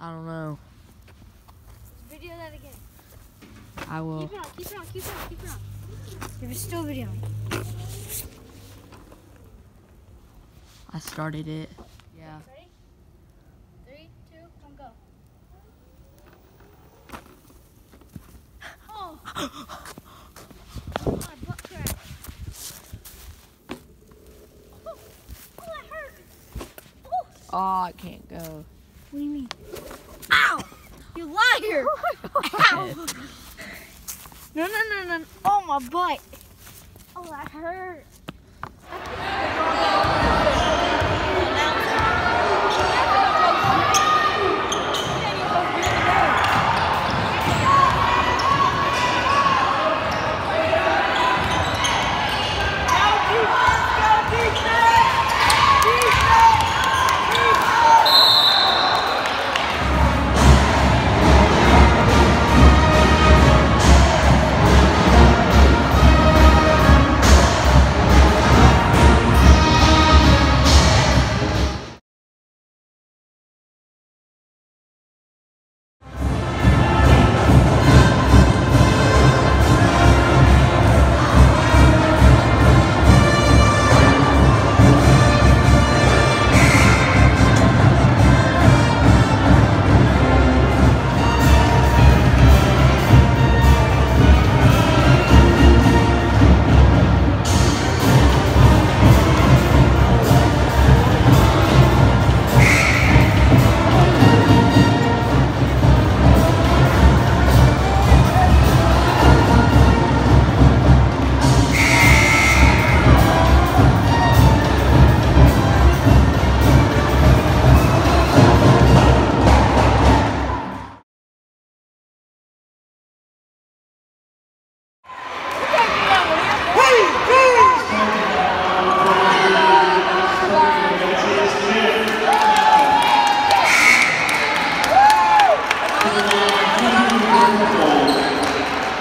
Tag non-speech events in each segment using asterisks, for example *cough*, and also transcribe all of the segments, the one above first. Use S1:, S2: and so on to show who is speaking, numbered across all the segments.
S1: I don't know.
S2: Video that again.
S1: I will.
S2: Keep it on, keep it on, keep it on, keep it on. It's still videoing.
S1: I started it. Yeah.
S2: Ready? Three, two, one, go. Oh! *gasps* oh my butt crack. Oh, oh that hurt. Oh,
S1: Oh, I can't go.
S2: what do you mean? You liar! Ow! No, no, no, no. Oh, my butt. Oh, that hurt.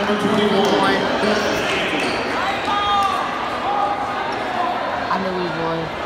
S2: number 21. I knew we.